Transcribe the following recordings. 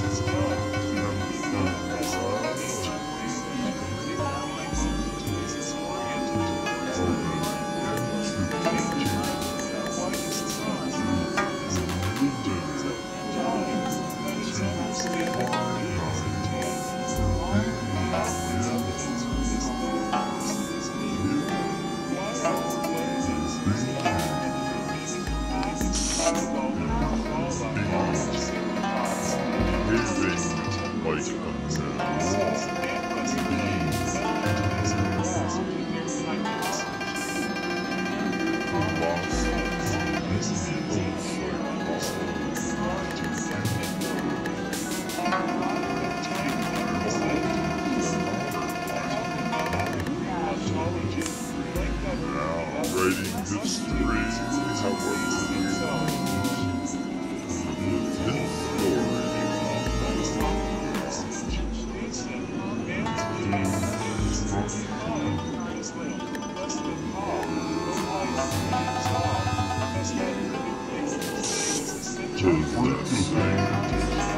This is. Tis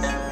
told